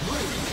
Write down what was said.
Three.